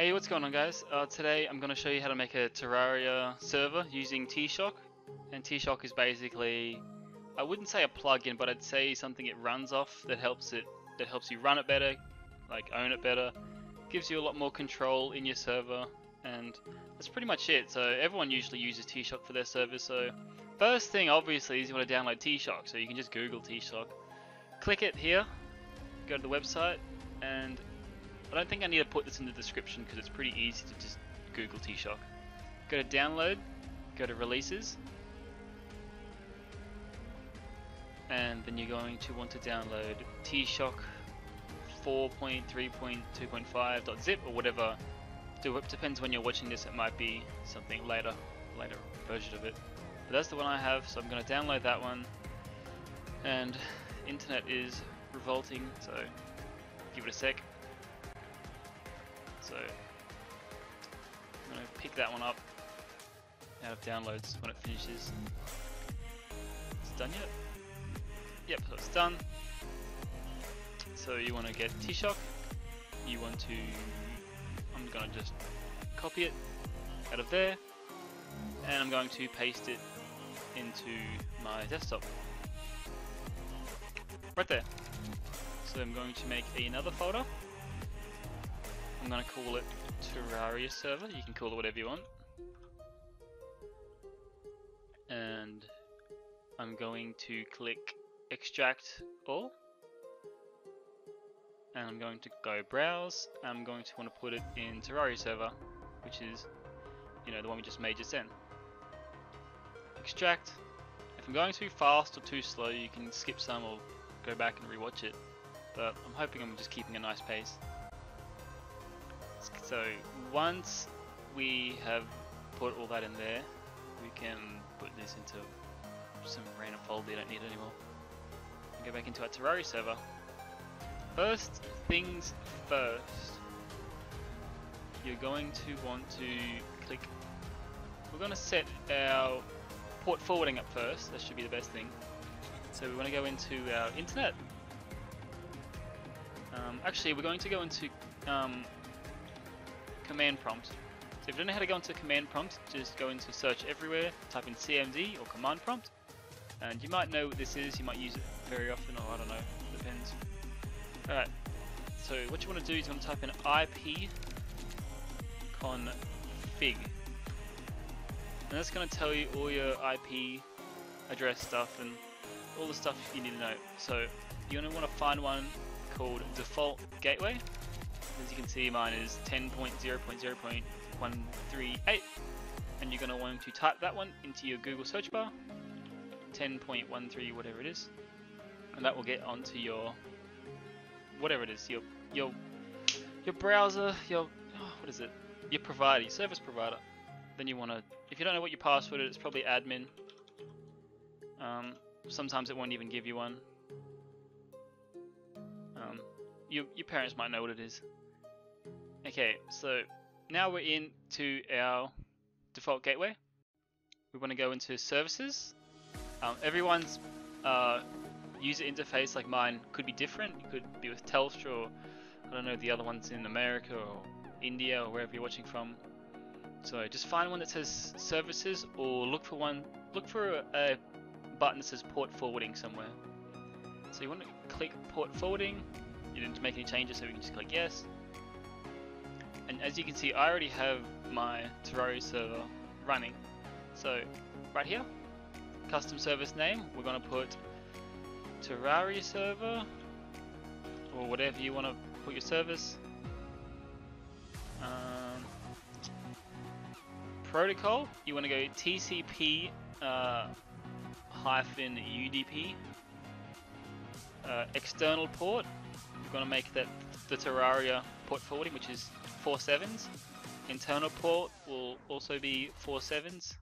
Hey, what's going on guys? Uh, today I'm going to show you how to make a Terraria server using T-Shock. And T-Shock is basically, I wouldn't say a plugin, but I'd say something it runs off that helps it, that helps you run it better, like own it better, gives you a lot more control in your server, and that's pretty much it. So everyone usually uses T-Shock for their servers, so first thing obviously is you want to download T-Shock, so you can just Google T-Shock. Click it here, go to the website, and I don't think I need to put this in the description because it's pretty easy to just Google T-Shock. Go to download, go to releases, and then you're going to want to download T-Shock 4.3.2.5.zip or whatever. It depends when you're watching this, it might be something later, later version of it. But that's the one I have, so I'm going to download that one. And internet is revolting, so give it a sec. Pick that one up out of downloads when it finishes. It's done yet? Yep, so it's done. So you want to get T-Shock, you want to, I'm going to just copy it out of there, and I'm going to paste it into my desktop. Right there. So I'm going to make another folder. I'm going to call it Terraria server. You can call it whatever you want. And I'm going to click extract all. And I'm going to go browse. I'm going to want to put it in Terraria server, which is, you know, the one we just made just then. Extract. If I'm going too fast or too slow, you can skip some or go back and rewatch it. But I'm hoping I'm just keeping a nice pace. So once we have put all that in there, we can put this into some random folder you don't need anymore. And go back into our Terraria server. First things first, you're going to want to click, we're going to set our port forwarding up first, that should be the best thing. So we want to go into our internet. Um, actually, we're going to go into um, command prompt. So if you don't know how to go into command prompt, just go into search everywhere, type in CMD or command prompt, and you might know what this is, you might use it very often, or I don't know, depends. Alright, so what you want to do is you want to type in IP config. And that's going to tell you all your IP address stuff and all the stuff you need to know. So going to want to find one called default gateway. As you can see mine is 10.0.0.138 and you're going to want to type that one into your Google search bar 10.13 whatever it is. And that will get onto your whatever it is your your your browser your oh, what is it? Your provider your service provider. Then you want to if you don't know what your password is it's probably admin. Um, sometimes it won't even give you one. Um, you, your parents might know what it is okay so now we're into our default gateway we want to go into services um, everyone's uh, user interface like mine could be different. It could be with Telstra or I don't know the other ones in America or India or wherever you're watching from. So just find one that says services or look for one look for a, a button that says port forwarding somewhere. So you want to click port forwarding. You didn't make any changes so we can just click yes. And as you can see I already have my Terraria server running. So right here custom service name, we're going to put Terraria server or whatever you want to put your service. Um, protocol, you want to go TCP uh, hyphen UDP. Uh, external port, going to make that the Terraria port forwarding, which is 47s. Internal port will also be 47s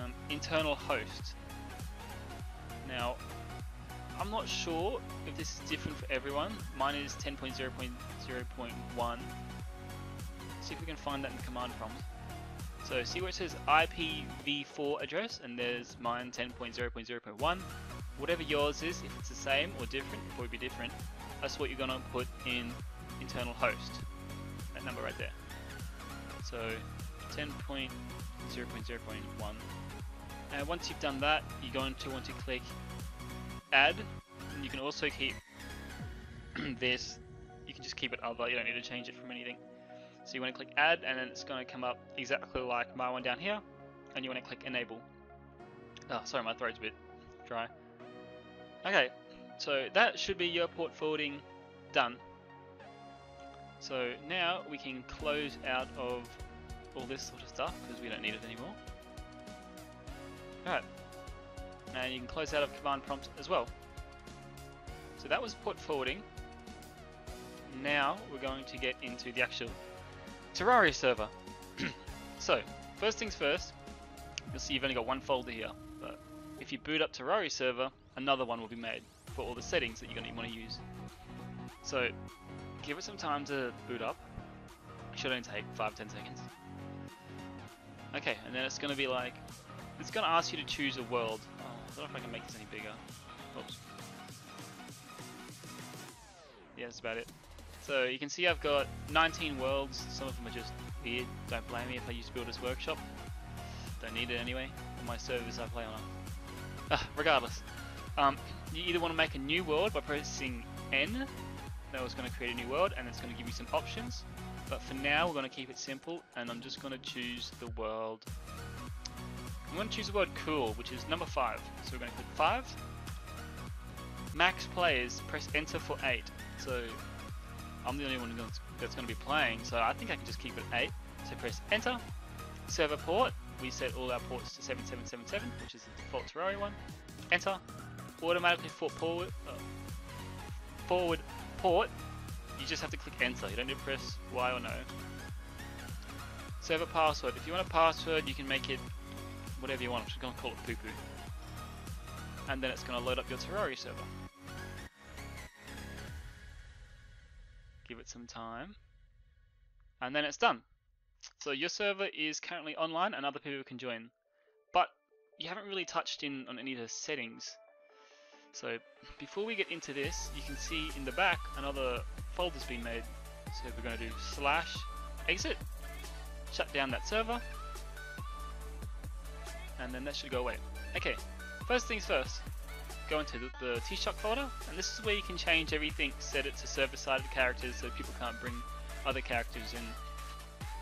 um, internal host. Now, I'm not sure if this is different for everyone. Mine is 10.0.0.1. See if we can find that in the command prompt. So see where it says IPv4 address and there's mine 10.0.0.1. Whatever yours is, if it's the same or different, it will be different. That's what you're gonna put in internal host. That number right there. So 10.0.0.1. And once you've done that, you're going to want to click add. And you can also keep this, you can just keep it other, you don't need to change it from anything. So you want to click add and then it's going to come up exactly like my one down here. And you want to click enable. Oh, sorry, my throat's a bit dry. Okay, so that should be your port forwarding done. So now we can close out of all this sort of stuff because we don't need it anymore. Alright, and you can close out of command prompt as well. So that was port forwarding. Now we're going to get into the actual Terraria server. so, first things first, you'll see you've only got one folder here, but if you boot up Terraria server, another one will be made for all the settings that you're going to want to use. So, give it some time to boot up. It should only take 5-10 seconds. Okay, and then it's going to be like, it's going to ask you to choose a world. Oh, I don't know if I can make this any bigger. Oops. Yeah, that's about it. So you can see I've got 19 worlds, some of them are just weird, don't blame me if I use Builder's Workshop. Don't need it anyway, on my servers I play on. Ah, regardless. Um, you either want to make a new world by pressing N, that was going to create a new world and it's going to give you some options. But for now we're going to keep it simple and I'm just going to choose the world. I'm going to choose the word cool, which is number 5. So we're going to click 5. Max players, press enter for 8. So I'm the only one that's going to be playing, so I think I can just keep it 8. So press enter. Server port, we set all our ports to 7777, which is the default Terraria one. Enter. Automatically forward, uh, forward port, you just have to click enter. You don't need to press Y or no. Server password. If you want a password, you can make it whatever you want. I'm just going to call it poo poo. And then it's going to load up your Terraria server. give it some time. And then it's done. So your server is currently online and other people can join. But you haven't really touched in on any of the settings. So before we get into this, you can see in the back another folder's been made. So we're going to do slash exit, shut down that server, and then that should go away. Okay, first things first, go into the, the T-Shock folder, and this is where you can change everything, set it to server-sided characters so people can't bring other characters in.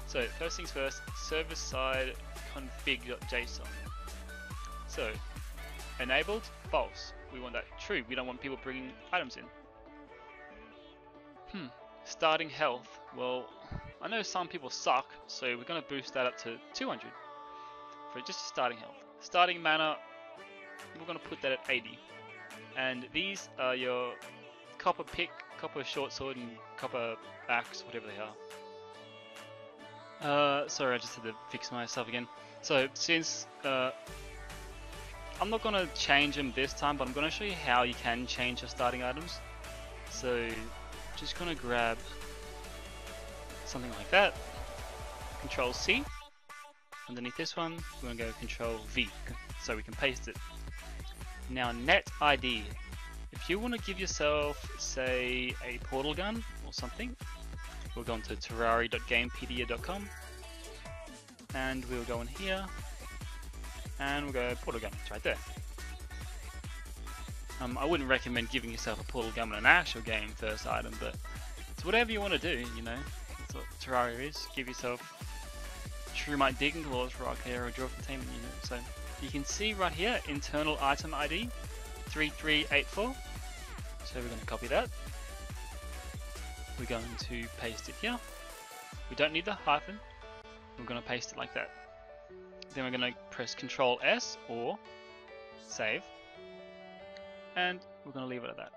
So first things first, server-side config.json. So enabled, false. We want that true. We don't want people bringing items in. Hmm. Starting health. Well, I know some people suck, so we're going to boost that up to 200 for just starting health. Starting mana, we're going to put that at 80 and these are your copper pick, copper short sword, and copper axe, whatever they are. Uh, sorry, I just had to fix myself again. So since uh, I'm not gonna change them this time, but I'm gonna show you how you can change your starting items. So just gonna grab something like that. Control C. Underneath this one, we're gonna go Control V, so we can paste it now net ID. If you want to give yourself, say, a portal gun or something, we'll go into terraria.gamepedia.com and we'll go in here and we'll go portal gun, it's right there. Um, I wouldn't recommend giving yourself a portal gun in an actual game first item, but it's whatever you want to do, you know. That's what Terraria is. Give yourself True Shroomite Digging Claws for Archaea or Drill Containment Unit. So you can see right here, internal item ID 3384. So we're going to copy that. We're going to paste it here. We don't need the hyphen. We're going to paste it like that. Then we're going to press Control S or save. And we're going to leave it at that.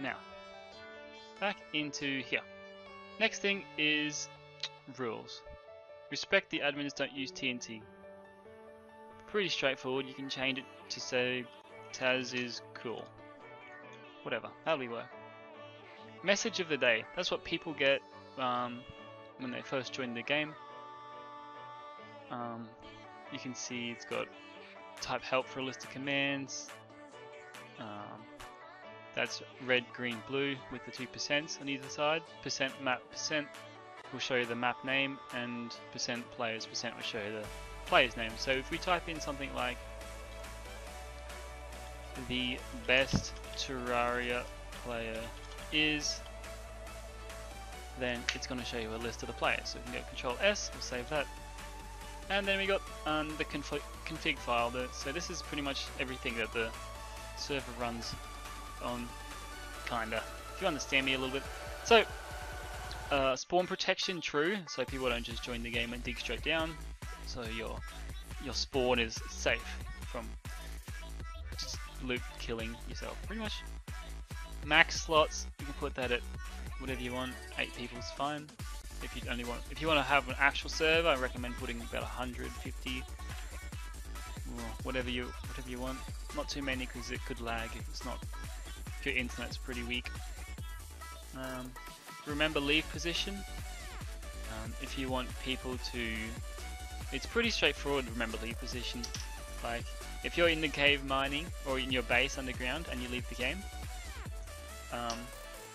Now, back into here. Next thing is rules. Respect the admins don't use TNT. Pretty straightforward, you can change it to say Taz is cool. Whatever, that'll be work. Message of the day, that's what people get um, when they first join the game. Um, you can see it's got type help for a list of commands, um, That's red, green, blue with the two percents on either side. Percent map percent will show you the map name and percent players percent will show you the player's name. So if we type in something like the best Terraria player is then it's going to show you a list of the players. So we can go Control S, we'll save that. And then we got um, the config, config file. So this is pretty much everything that the server runs on, kinda. If you understand me a little bit. So, uh, spawn protection true, so people don't just join the game and dig straight down. So your your spawn is safe from just loop killing yourself, pretty much. Max slots, you can put that at whatever you want. Eight people is fine. If you only want, if you want to have an actual server, I recommend putting about 150, whatever you whatever you want. Not too many because it could lag if it's not if your internet's pretty weak. Um, remember leave position. Um, if you want people to, it's pretty straightforward. Remember leave position. Like if you're in the cave mining or in your base underground and you leave the game, um,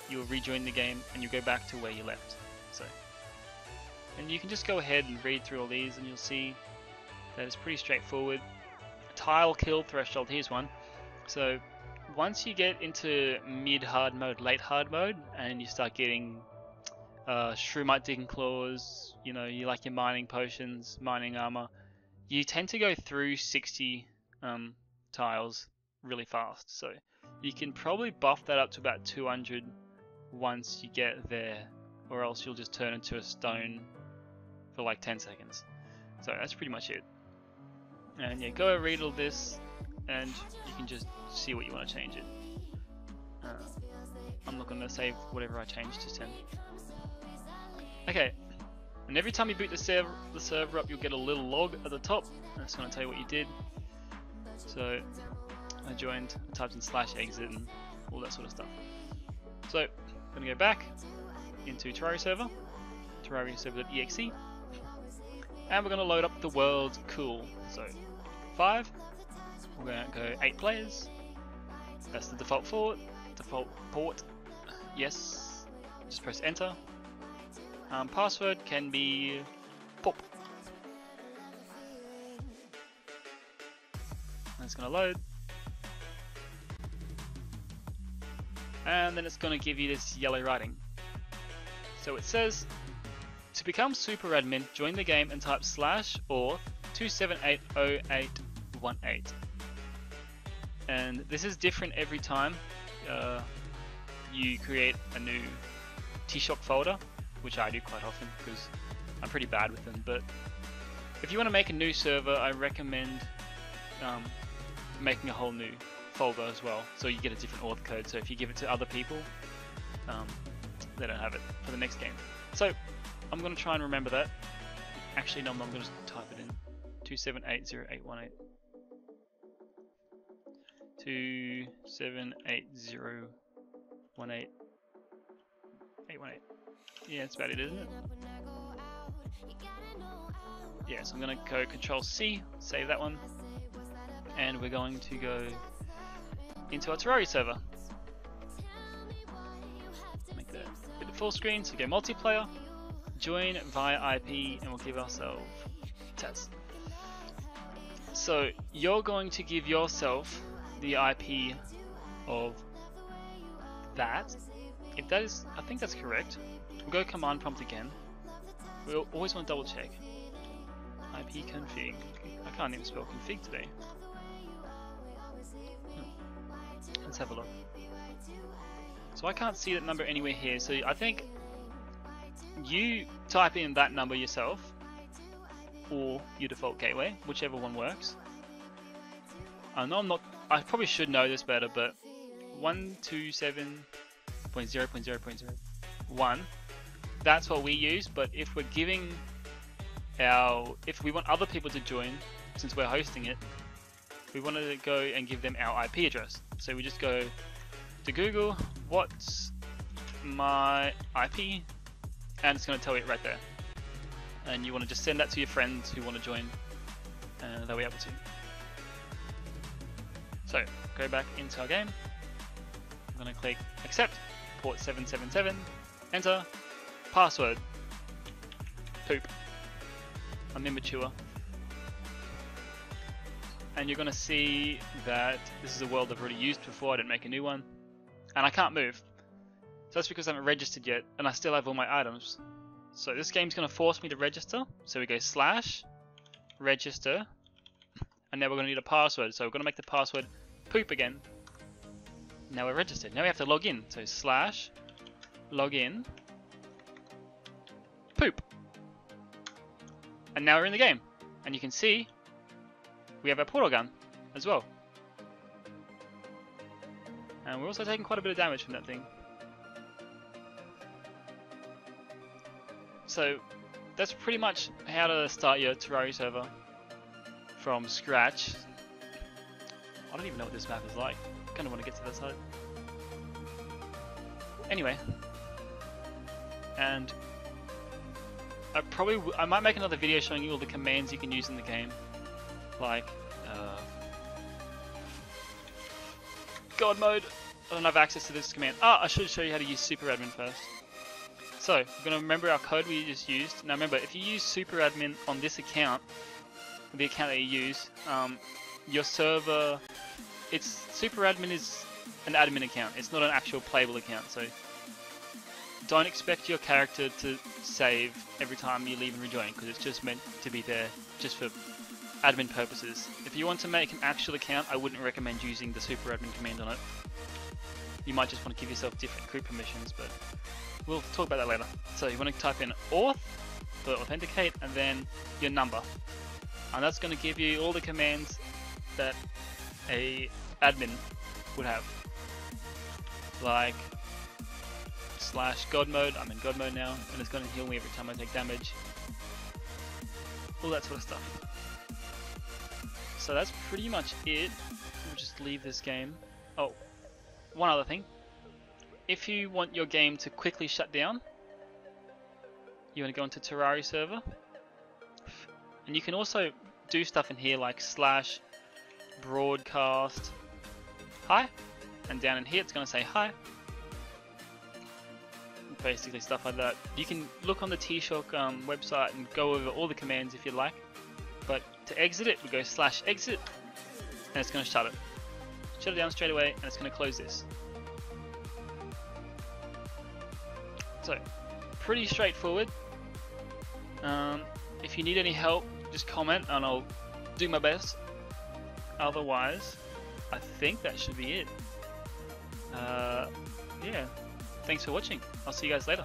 you'll rejoin the game and you go back to where you left. So, and you can just go ahead and read through all these and you'll see that it's pretty straightforward. Tile kill threshold, here's one. So once you get into mid hard mode, late hard mode, and you start getting uh, Shroomite Digging Claws, you know, you like your mining potions, mining armor, you tend to go through 60 um, tiles really fast. So you can probably buff that up to about 200 once you get there, or else you'll just turn into a stone for like 10 seconds. So that's pretty much it. And yeah, go read all this, and you can just see what you want to change it. Uh, I'm not going to save whatever I changed to 10. Okay, and every time you boot the server, the server up, you'll get a little log at the top. That's going to tell you what you did. So I joined, I typed in slash exit and all that sort of stuff. So I'm going to go back into Terraria server, Terraria server.exe, and we're going to load up the world cool. So five, we're going to go eight players. That's the default port. Default port. Yes. Just press enter. Um, password can be pop. And it's going to load. And then it's going to give you this yellow writing. So it says, become super admin, join the game and type slash auth 2780818. And this is different every time uh, you create a new T-Shock folder, which I do quite often because I'm pretty bad with them. But if you want to make a new server, I recommend um, making a whole new folder as well, so you get a different auth code. So if you give it to other people, um, they don't have it for the next game. So I'm going to try and remember that. Actually, no, I'm going to type it in. 2780818. 2780818. 818. Yeah, that's about it, isn't it? Yeah, so I'm going to go Control C, save that one, and we're going to go into our Terraria server. Make that a bit of full screen, so go multiplayer, join via IP, and we'll give ourselves test. So you're going to give yourself the IP of that. If that is, I think that's correct. We'll go command prompt again. We will always want to double check. IP config. I can't even spell config today. Hmm. Let's have a look. So I can't see that number anywhere here, so I think you type in that number yourself, or your default gateway, whichever one works. I know I'm not, I probably should know this better, but 127.0.0.01, that's what we use, but if we're giving our, if we want other people to join, since we're hosting it, we want to go and give them our IP address. So we just go to Google, what's my IP? And it's going to tell you it right there. And you want to just send that to your friends who want to join, and they'll be able to. So, go back into our game. I'm going to click accept, port 777, enter, password, poop. I'm immature. And you're going to see that this is a world I've already used before, I didn't make a new one. And I can't move. So that's because I haven't registered yet, and I still have all my items. So this game's going to force me to register. So we go slash, register, and now we're going to need a password. So we're going to make the password poop again. Now we're registered. Now we have to log in. So slash, log in, poop. And now we're in the game. And you can see we have our portal gun as well. And we're also taking quite a bit of damage from that thing. So that's pretty much how to start your Terraria server from scratch. I don't even know what this map is like. Kind of want to get to that side. Anyway, and I probably I might make another video showing you all the commands you can use in the game, like uh, God mode. I don't have access to this command. Ah, I should show you how to use super admin first. So, we're going to remember our code we just used. Now remember, if you use super admin on this account, the account that you use, um, your server, it's super admin is an admin account. It's not an actual playable account. So don't expect your character to save every time you leave and rejoin because it's just meant to be there just for admin purposes. If you want to make an actual account, I wouldn't recommend using the super admin command on it. You might just want to give yourself different group permissions, but we'll talk about that later. So you want to type in auth for authenticate and then your number. And that's going to give you all the commands that a admin would have. Like slash god mode, I'm in god mode now, and it's going to heal me every time I take damage. All that sort of stuff. So that's pretty much it. We'll just leave this game. Oh, one other thing. If you want your game to quickly shut down, you want to go into Terraria server. And you can also do stuff in here like slash broadcast hi and down in here it's going to say hi. Basically stuff like that. You can look on the T-Shock um, website and go over all the commands if you like but to exit it we go slash exit and it's going to shut it. Shut it down straight away and it's going to close this so pretty straightforward um, if you need any help just comment and I'll do my best. Otherwise, I think that should be it. Uh, yeah, thanks for watching. I'll see you guys later.